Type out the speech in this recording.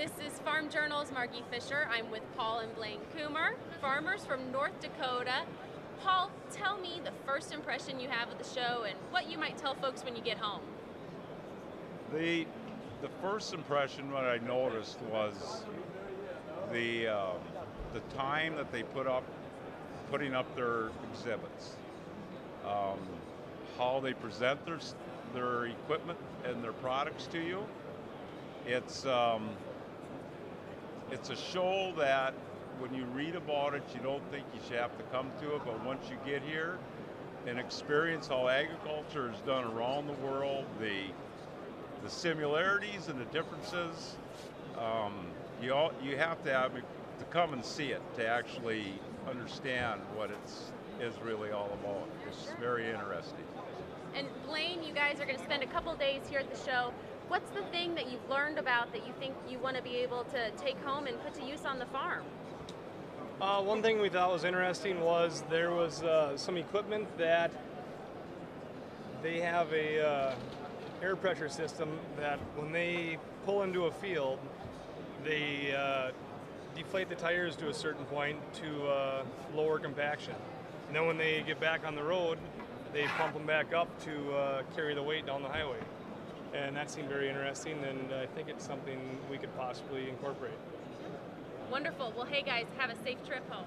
This is Farm Journal's Margie Fisher. I'm with Paul and Blaine Kummer, farmers from North Dakota. Paul, tell me the first impression you have of the show and what you might tell folks when you get home. The the first impression what I noticed was the um, the time that they put up putting up their exhibits, um, how they present their their equipment and their products to you. It's um, it's a show that when you read about it, you don't think you should have to come to it, but once you get here and experience how agriculture is done around the world, the the similarities and the differences, um, you all, you have to have to come and see it to actually understand what it's is really all about. It's very interesting. And Blaine, you guys are going to spend a couple days here at the show. What's the thing that you've learned about that you think you want to be able to take home and put to use on the farm? Uh, one thing we thought was interesting was there was uh, some equipment that they have a uh, air pressure system that when they pull into a field, they uh, deflate the tires to a certain point to uh, lower compaction. And then when they get back on the road, they pump them back up to uh, carry the weight down the highway. And that seemed very interesting, and I think it's something we could possibly incorporate. Wonderful. Well, hey guys, have a safe trip home.